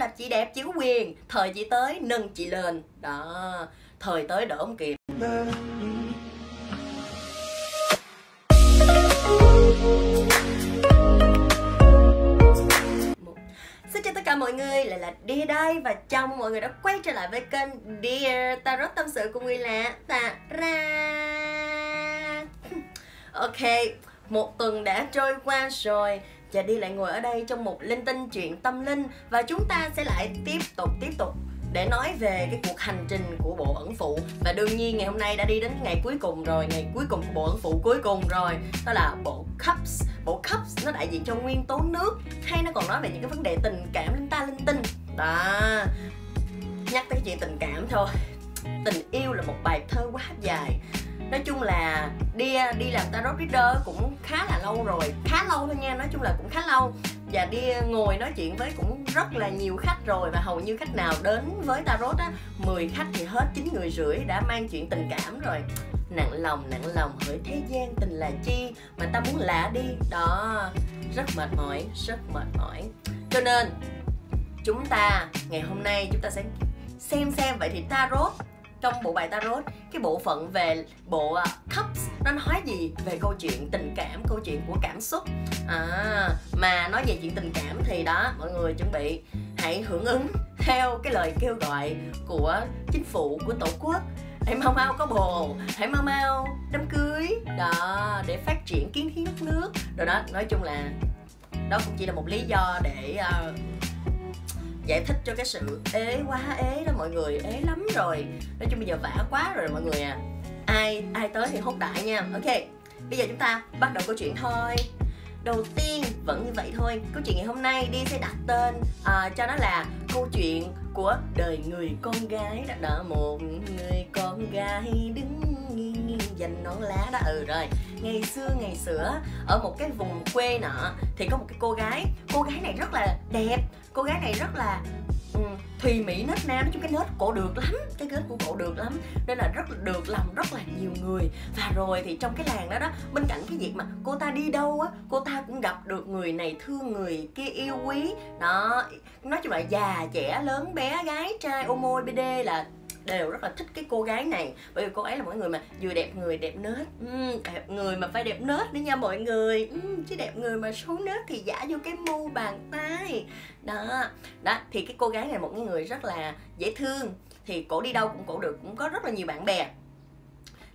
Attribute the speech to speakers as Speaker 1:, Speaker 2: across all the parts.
Speaker 1: là chị đẹp chị có quyền. Thời chị tới nâng chị lên. Đó thời tới đỡ không kịp Xin chào tất cả mọi người, lại là Dear đây và chào mừng mọi người đã quay trở lại với kênh Dear Tarot Tâm sự của Nguyên là Tà Ra. Ok, một tuần đã trôi qua rồi và đi lại ngồi ở đây trong một linh tinh chuyện tâm linh và chúng ta sẽ lại tiếp tục tiếp tục để nói về cái cuộc hành trình của bộ ẩn phụ. Và đương nhiên ngày hôm nay đã đi đến ngày cuối cùng rồi, ngày cuối cùng của bộ ẩn phụ cuối cùng rồi, đó là bộ cups. Bộ cups nó đại diện cho nguyên tố nước, hay nó còn nói về những cái vấn đề tình cảm linh ta linh tinh. Đó, nhắc tới chuyện tình cảm thôi. Tình yêu là một bài thơ quá dài nói chung là đi đi làm tarot reader cũng khá là lâu rồi. Khá lâu thôi nha, nói chung là cũng khá lâu. Và đi ngồi nói chuyện với cũng rất là nhiều khách rồi và hầu như khách nào đến với tarot á 10 khách thì hết, chín người rưỡi đã mang chuyện tình cảm rồi. Nặng lòng nặng lòng hỡi thế gian tình là chi? Mà ta muốn lạ đi. Đó, rất mệt mỏi, rất mệt mỏi. Cho nên, chúng ta ngày hôm nay chúng ta sẽ xem xem. Vậy thì tarot trong bộ bài tarot cái bộ phận về bộ uh, cups nó nói gì? Về câu chuyện tình cảm câu chuyện của cảm xúc. À, mà nói về chuyện tình cảm thì đó mọi người chuẩn bị hãy hưởng ứng theo cái lời kêu gọi của chính phủ của tổ quốc. Hãy mau mau có bồ hãy mau mau đám cưới. Đó để phát triển kiến thiết đất nước. Rồi đó nói chung là đó cũng chỉ là một lý do để uh, giải thích cho cái sự ế quá ế đó mọi người ế lắm rồi. Nói chung bây giờ vả quá rồi mọi người à. Ai ai tới thì hốt đại nha. Ok bây giờ chúng ta bắt đầu câu chuyện thôi. Đầu tiên vẫn như vậy thôi câu chuyện ngày hôm nay đi sẽ đặt tên uh, cho nó là câu chuyện của đời người con gái đó, đó một người con gái đứng nghiêng nghiêng dành nón lá đó. Ừ rồi ngày xưa ngày xưa ở một cái vùng quê nọ thì có một cái cô gái. Cô gái này rất là đẹp cô gái này rất là um, thùy mỹ nết nam nói chung cái nết cổ được lắm, cái nết của cổ được lắm. Nên là rất là được lòng rất là nhiều người. Và rồi thì trong cái làng đó đó, bên cạnh cái việc mà cô ta đi đâu á, cô ta cũng gặp được người này, thương người kia, yêu quý. Đó, nói chung là già, trẻ, lớn, bé, gái, trai, ô môi bd là đều rất là thích cái cô gái này. Bởi vì cô ấy là một người mà vừa đẹp người đẹp nết. Uhm, đẹp người mà phải đẹp nết nữa nha mọi người. Uhm, chứ đẹp người mà xấu nết thì giả vô cái mu bàn tay. Đó đó thì cái cô gái này một người rất là dễ thương. Thì cổ đi đâu cũng cổ được cũng có rất là nhiều bạn bè.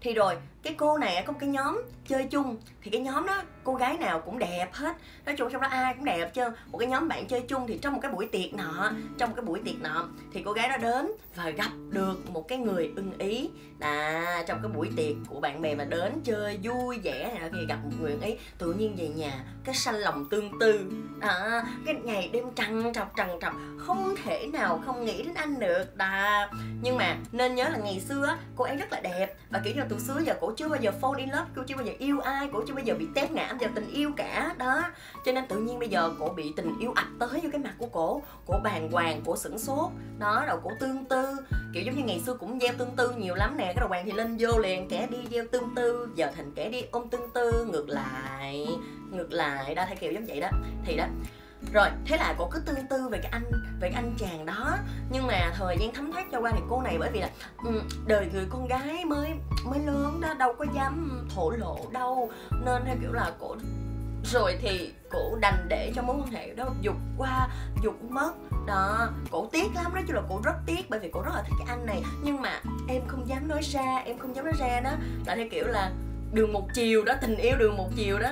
Speaker 1: Thì rồi cái cô này có một cái nhóm chơi chung. Thì cái nhóm đó cô gái nào cũng đẹp hết. Nói chung trong đó ai cũng đẹp chứ. Một cái nhóm bạn chơi chung thì trong một cái buổi tiệc nọ trong một cái buổi tiệc nọ thì cô gái đó đến và gặp được một cái người ưng ý. À trong cái buổi tiệc của bạn bè mà đến chơi vui vẻ này thì gặp một người ưng ý. Tự nhiên về nhà cái sanh lòng tương tư. À, cái ngày đêm trằn trọc trằn trọc. Không thể nào không nghĩ đến anh được. Đà nhưng mà nên nhớ là ngày xưa cô ấy rất là đẹp. Và kiểu như từ xưa giờ cổ chưa bao giờ fall in love cô chưa bao giờ yêu ai cổ chưa bao giờ bị té ngã vào tình yêu cả. Đó, cho nên tự nhiên bây giờ cổ bị tình yêu ập tới vô cái mặt của cổ cổ bàng hoàng, cổ sửng sốt. Đó, rồi cổ tương tư, kiểu giống như ngày xưa cũng gieo tương tư nhiều lắm nè, cái đầu hoàng thì lên vô liền, kẻ đi gieo tương tư, giờ thành kẻ đi ôm tương tư, ngược lại ngược lại, đó, theo kiểu giống vậy đó. Thì đó, rồi, thế là cổ cứ tương tư về cái thời gian thấm thoát cho qua thì cô này bởi vì là ừ, đời người con gái mới mới lớn đó, đâu có dám thổ lộ đâu. Nên theo kiểu là cổ, rồi thì cổ đành để cho mối quan hệ đó dục qua, dục mất. Đó, cổ tiếc lắm, nói chung là cổ rất tiếc bởi vì cổ rất là thích cái anh này. Nhưng mà em không dám nói ra, em không dám nói ra đó. Là theo kiểu là đường một chiều đó, tình yêu đường một chiều đó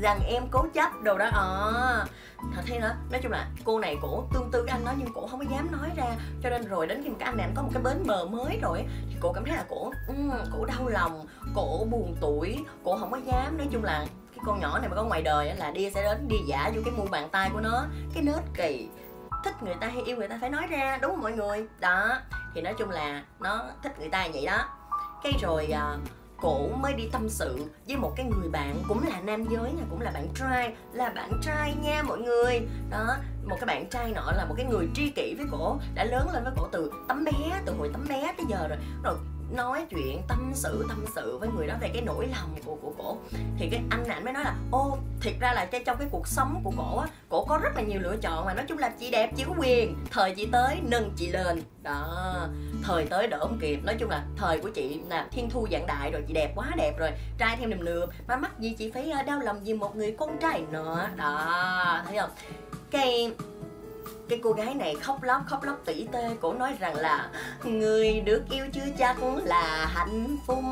Speaker 1: rằng em cố chấp đồ đó à thật hay đó nói chung là cô này cổ tương tư với anh đó nhưng cổ không có dám nói ra. Cho nên rồi đến khi mà cái anh này anh có một cái bến bờ mới rồi thì cổ cảm thấy là cổ um, cổ đau lòng cổ buồn tuổi cổ không có dám. Nói chung là cái con nhỏ này mà có ngoài đời là đi sẽ đến đi giả vô cái mu bàn tay của nó. Cái nết kỳ. Thích người ta hay yêu người ta phải nói ra đúng không mọi người? Đó. Thì nói chung là nó thích người ta vậy đó. Cái rồi uh, cổ mới đi tâm sự với một cái người bạn cũng là nam giới nha, cũng là bạn trai, là bạn trai nha mọi người. Đó, một cái bạn trai nọ là một cái người tri kỷ với cổ, đã lớn lên với cổ từ tấm bé, từ hồi tấm bé tới giờ rồi. Rồi nói chuyện tâm sự tâm sự với người đó về cái nỗi lòng của của cổ. Thì cái anh ảnh mới nói là, ô, thiệt ra là trong cái cuộc sống của cổ á, cổ có rất là nhiều lựa chọn mà, nói chung là chị đẹp, chị có quyền. Thời chị tới, nâng chị lên. Đó, thời tới đỡ không kịp. Nói chung là thời của chị là thiên thu dạng đại rồi, chị đẹp quá đẹp rồi, trai thêm niềm lượm mà mắc gì chị phải ờ, đau lòng vì một người con trai nữa đó, thấy không? Cái cái cô gái này khóc lóc khóc lóc tỉ tê, cổ nói rằng là người được yêu chưa chắc là hạnh phúc,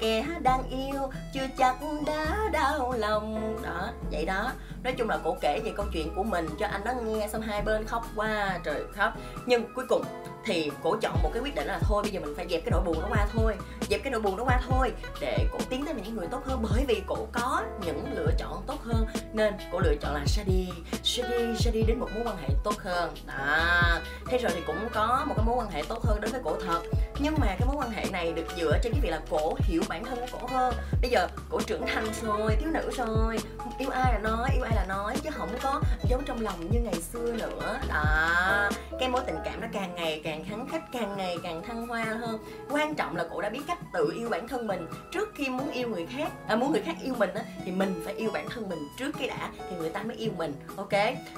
Speaker 1: kẻ đang yêu chưa chắc đã đau lòng. Đó, vậy đó. Nói chung là cổ kể về câu chuyện của mình cho anh nó nghe xong hai bên khóc qua trời khóc. Nhưng cuối cùng thì cổ chọn một cái quyết định là thôi, bây giờ mình phải dẹp cái nỗi buồn đó qua thôi, dẹp cái nỗi buồn đó qua thôi để cổ tiến tới những người tốt hơn. Bởi vì cổ có những lựa chọn tốt hơn, nên cổ lựa chọn là sẽ đi sẽ đi sẽ đi đến một mối quan hệ tốt hơn. Đó. Thế rồi thì cũng có một cái mối quan hệ tốt hơn đối với cổ thật. Nhưng mà cái mối quan hệ này được dựa trên cái việc là cổ hiểu bản thân của cổ hơn. Bây giờ cổ trưởng thành rồi, thiếu nữ rồi, yêu ai là nói, yêu ai là nói, chứ không có giấu trong lòng như ngày xưa nữa. Đó cái mối tình cảm nó càng ngày càng khắng khách càng ngày càng thăng hoa hơn. Quan trọng là cổ đã biết cách tự yêu bản thân mình. Trước khi muốn yêu người khác à, muốn người khác yêu mình á thì mình phải yêu bản thân mình trước cái đã thì người ta mới yêu mình ok?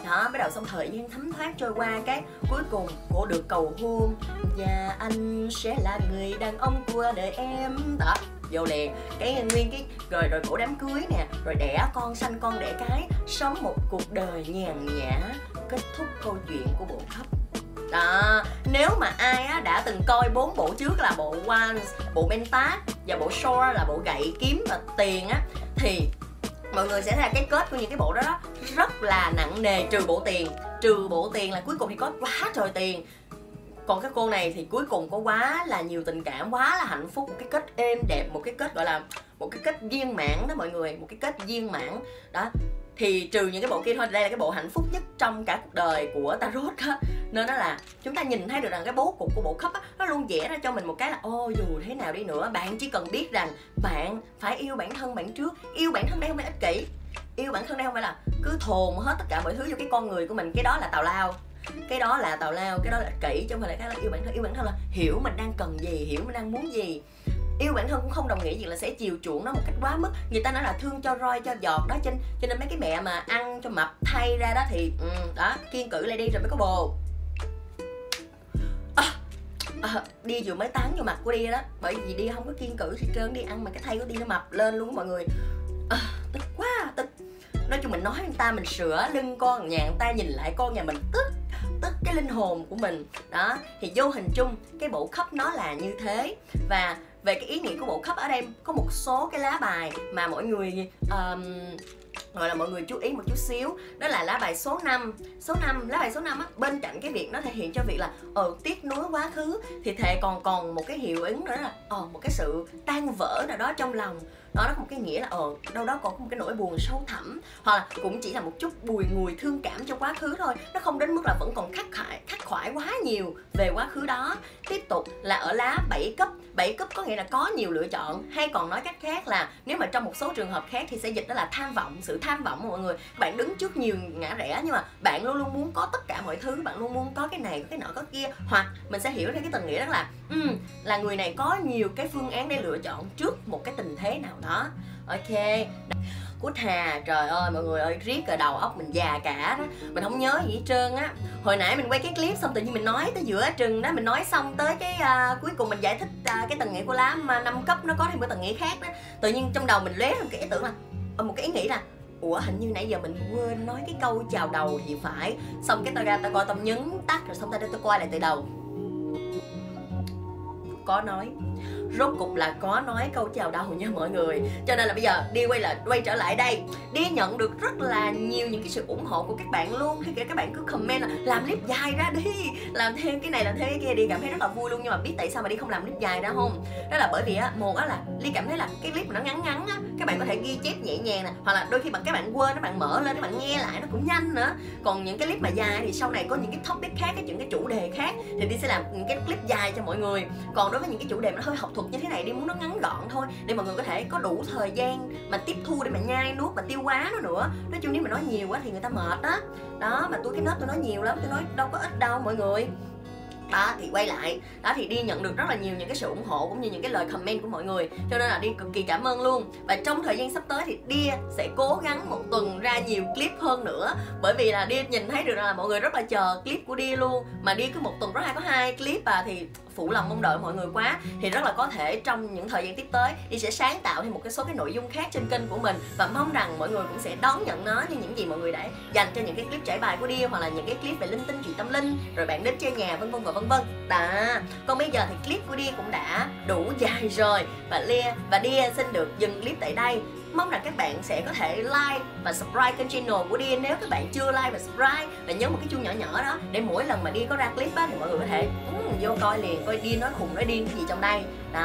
Speaker 1: Đó bắt đầu xong thời gian thấm thoát trôi qua cái cuối cùng cổ được cầu hôn. Và anh sẽ là người đàn ông của đời em. Đó vô liền. Cái nguyên cái rồi rồi cổ đám cưới nè rồi đẻ con sanh con đẻ cái sống một cuộc đời nhàn nhã. Kết thúc câu chuyện của bộ khóc đó nếu mà ai á, đã từng coi bốn bộ trước là bộ Once bộ Mentat và bộ Shore là bộ gậy kiếm và tiền á thì mọi người sẽ thấy cái kết của những cái bộ đó, đó rất là nặng nề trừ bộ tiền. Trừ bộ tiền là cuối cùng thì có quá trời tiền. Còn các cô này thì cuối cùng có quá là nhiều tình cảm quá là hạnh phúc một cái kết êm đẹp một cái kết gọi là một cái kết viên mãn đó mọi người một cái kết viên mãn. Đó thì trừ những cái bộ kia thôi, đây là cái bộ hạnh phúc nhất trong cả cuộc đời của tarot á nên đó là chúng ta nhìn thấy được rằng cái bố cục của bộ khắp á, nó luôn vẽ ra cho mình một cái là, ô, dù thế nào đi nữa, bạn chỉ cần biết rằng bạn phải yêu bản thân bạn trước. Yêu bản thân đây không phải ích kỷ. Yêu bản thân đây không phải là cứ thồn hết tất cả mọi thứ vô cái con người của mình. Cái đó là tào lao. Cái đó là tào lao, cái đó là kỹ chứ không phải là cái là yêu bản thân. Yêu bản thân là hiểu mình đang cần gì, hiểu mình đang muốn gì yêu bản thân cũng không đồng nghĩa gì là sẽ chiều chuộng nó một cách quá mức. Người ta nói là thương cho roi cho giọt đó trên cho nên mấy cái mẹ mà ăn cho mập thay ra đó thì ừ, đó kiên cử lại đi rồi mới có bồ. À, à, đi vừa mới tán vô mặt của đi đó bởi vì đi không có kiên cử thì trơn đi ăn mà cái thay của đi nó mập lên luôn mọi người. À, tức quá tức. Nói chung mình nói người ta mình sửa lưng con nhà người ta nhìn lại con nhà mình tức tức cái linh hồn của mình. Đó thì vô hình chung cái bộ khắp nó là như thế. Và về cái ý nghĩa của bộ khắp ở đây có một số cái lá bài mà mọi người um, gọi là mọi người chú ý một chút xíu. Đó là lá bài số 5 số 5 lá bài số 5 á bên cạnh cái việc nó thể hiện cho việc là ờ tiếc nuối quá khứ thì thề còn còn một cái hiệu ứng nữa là ờ một cái sự tan vỡ nào đó trong lòng đó nó có một cái nghĩa là ờ đâu đó còn có một cái nỗi buồn sâu thẳm hoặc là cũng chỉ là một chút bùi ngùi thương cảm cho quá khứ thôi. Nó không đến mức là vẫn còn khắc khoải khắc khoải quá nhiều về quá khứ đó. Tiếp tục là ở lá 7 cấp 7 cấp có nghĩa là có nhiều lựa chọn hay còn nói cách khác là nếu mà trong một số trường hợp khác thì sẽ dịch đó là tham vọng sự tham vọng mọi người. Bạn đứng trước nhiều ngã rẽ nhưng mà bạn luôn luôn muốn có tất cả mọi thứ bạn luôn muốn có cái này có cái nọ có kia. Hoặc mình sẽ hiểu ra cái tình nghĩa đó là um, là người này có nhiều cái phương án để lựa chọn trước một cái tình thế nào đó. Ok. Cút hà trời ơi mọi người ơi riết ở đầu óc mình già cả đó. Mình không nhớ gì hết trơn á. Hồi nãy mình quay cái clip xong tự nhiên mình nói tới giữa chừng đó mình nói xong tới cái uh, cuối cùng mình giải thích uh, cái tầng nghĩa của lá mà năm cấp nó có thêm một tầng nghĩa khác đó. Tự nhiên trong đầu mình lóe một cái ý tưởng là ờ, một cái ý nghĩ là ủa hình như nãy giờ mình quên nói cái câu chào đầu thì phải. Xong cái tao ra tao coi tao nhấn tắt rồi xong tao tao quay lại từ đầu có nói. Rốt cục là có nói câu chào đầu nha mọi người. Cho nên là bây giờ đi quay lại, quay trở lại đây, đi nhận được rất là nhiều những cái sự ủng hộ của các bạn luôn. Khi các bạn cứ comment là, làm clip dài ra đi, làm thêm cái này, làm thêm cái kia. Đi cảm thấy rất là vui luôn, nhưng mà biết tại sao mà đi không làm clip dài ra không? Đó là bởi vì á, một á là ly cảm thấy là cái clip mà nó ngắn ngắn á, các bạn có thể ghi chép nhẹ nhàng nè, hoặc là đôi khi mà các bạn quên, các bạn mở lên, các bạn nghe lại nó cũng nhanh nữa. Còn những cái clip mà dài thì sau này có những cái topic khác cái những cái chủ đề khác thì đi sẽ làm những cái clip dài cho mọi người. Còn đối với những cái chủ đề mà nó hơi học thuật như thế này đi, muốn nó ngắn gọn thôi, để mọi người có thể có đủ thời gian mà tiếp thu để mà nhai nuốt và tiêu hóa nó nữa. Nói chung nếu mà nói nhiều quá thì người ta mệt đó đó, mà tôi, cái nết tôi nói nhiều lắm, tôi nói đâu có ít đâu mọi người đó, thì quay lại. Đó, thì đi nhận được rất là nhiều những cái sự ủng hộ cũng như những cái lời comment của mọi người. Cho nên là đi cực kỳ cảm ơn luôn. Và trong thời gian sắp tới thì đi sẽ cố gắng một tuần ra nhiều clip hơn nữa. Bởi vì là đi nhìn thấy được là mọi người rất là chờ clip của đi luôn. Mà đi cứ một tuần rất hay có hai clip à thì phụ lòng mong đợi mọi người quá. Thì rất là có thể trong những thời gian tiếp tới đi sẽ sáng tạo thêm một cái số cái nội dung khác trên kênh của mình. Và mong rằng mọi người cũng sẽ đón nhận nó như những gì mọi người đã dành cho những cái clip trải bài của đi hoặc là những cái clip về linh tinh, chuyện tâm linh, rồi bạn đến chơi nhà, vân vân và vân vân đó. Còn bây giờ thì clip của đi cũng đã đủ dài rồi. Và lia và đi xin được dừng clip tại đây mong rằng các bạn sẽ có thể like và subscribe kênh channel của Điên nếu các bạn chưa like và subscribe và nhớ một cái chuông nhỏ nhỏ đó để mỗi lần mà Điên có ra clip á thì mọi người có thể um, vô coi liền coi Điên nói khùng nói điên cái gì trong đây. Đó.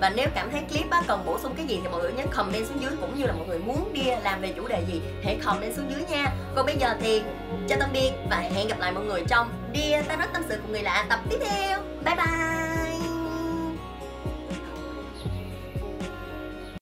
Speaker 1: Và nếu cảm thấy clip á cần bổ sung cái gì thì mọi người nhớ comment xuống dưới cũng như là mọi người muốn Điên làm về chủ đề gì hãy comment xuống dưới nha. Còn bây giờ thì chào tạm biệt và hẹn gặp lại mọi người trong Điên ta rất tâm sự cùng người lạ tập tiếp theo. Bye bye!